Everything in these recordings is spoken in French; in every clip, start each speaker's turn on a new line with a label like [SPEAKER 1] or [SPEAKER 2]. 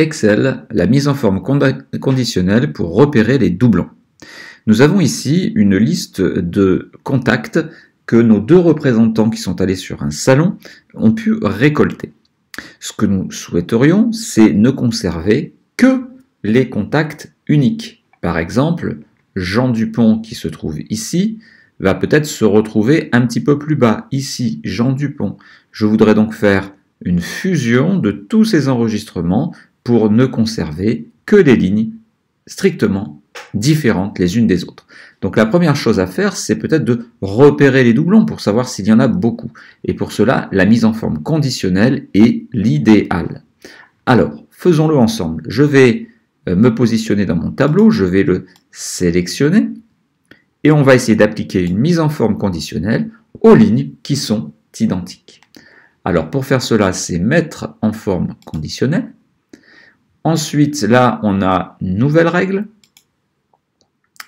[SPEAKER 1] Excel, la mise en forme conditionnelle pour repérer les doublons. Nous avons ici une liste de contacts que nos deux représentants qui sont allés sur un salon ont pu récolter. Ce que nous souhaiterions, c'est ne conserver que les contacts uniques. Par exemple, Jean Dupont qui se trouve ici va peut-être se retrouver un petit peu plus bas. Ici, Jean Dupont. Je voudrais donc faire une fusion de tous ces enregistrements pour ne conserver que les lignes strictement différentes les unes des autres. Donc la première chose à faire, c'est peut-être de repérer les doublons pour savoir s'il y en a beaucoup. Et pour cela, la mise en forme conditionnelle est l'idéal. Alors, faisons-le ensemble. Je vais euh, me positionner dans mon tableau, je vais le sélectionner, et on va essayer d'appliquer une mise en forme conditionnelle aux lignes qui sont identiques. Alors pour faire cela, c'est mettre en forme conditionnelle. Ensuite, là, on a nouvelle règle.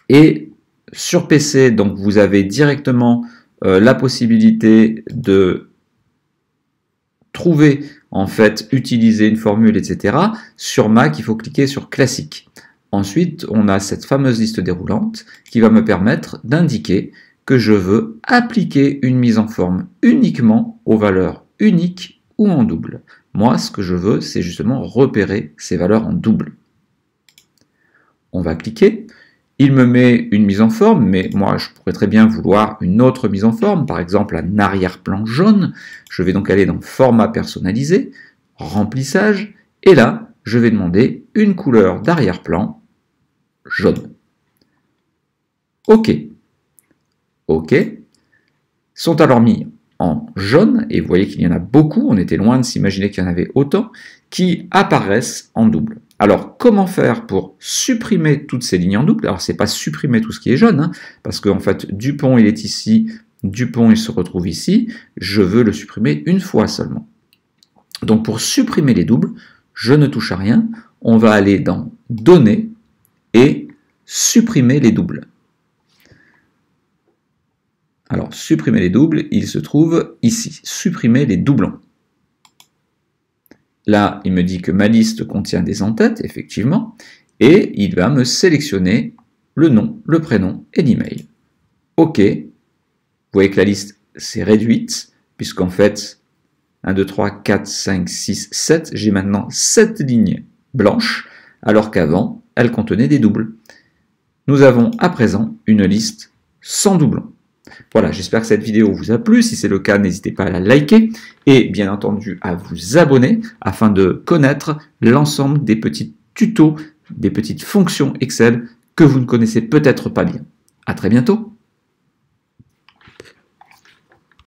[SPEAKER 1] Et sur PC, donc vous avez directement euh, la possibilité de trouver, en fait, utiliser une formule, etc. Sur Mac, il faut cliquer sur classique. Ensuite, on a cette fameuse liste déroulante qui va me permettre d'indiquer que je veux appliquer une mise en forme uniquement aux valeurs uniques ou en double. Moi, ce que je veux, c'est justement repérer ces valeurs en double. On va cliquer. Il me met une mise en forme, mais moi, je pourrais très bien vouloir une autre mise en forme, par exemple un arrière-plan jaune. Je vais donc aller dans Format personnalisé, Remplissage, et là, je vais demander une couleur d'arrière-plan jaune. OK. OK. Sont alors mis en jaune, et vous voyez qu'il y en a beaucoup, on était loin de s'imaginer qu'il y en avait autant, qui apparaissent en double. Alors, comment faire pour supprimer toutes ces lignes en double? Alors, c'est pas supprimer tout ce qui est jaune, hein, parce qu'en fait, Dupont, il est ici, Dupont, il se retrouve ici, je veux le supprimer une fois seulement. Donc, pour supprimer les doubles, je ne touche à rien, on va aller dans Données, et supprimer les doubles. Alors, supprimer les doubles, il se trouve ici. Supprimer les doublons. Là, il me dit que ma liste contient des entêtes, effectivement, et il va me sélectionner le nom, le prénom et l'email. OK. Vous voyez que la liste s'est réduite, puisqu'en fait, 1, 2, 3, 4, 5, 6, 7, j'ai maintenant 7 lignes blanches, alors qu'avant, elle contenait des doubles. Nous avons à présent une liste sans doublons. Voilà, j'espère que cette vidéo vous a plu. Si c'est le cas, n'hésitez pas à la liker et bien entendu à vous abonner afin de connaître l'ensemble des petits tutos, des petites fonctions Excel que vous ne connaissez peut-être pas bien. À très bientôt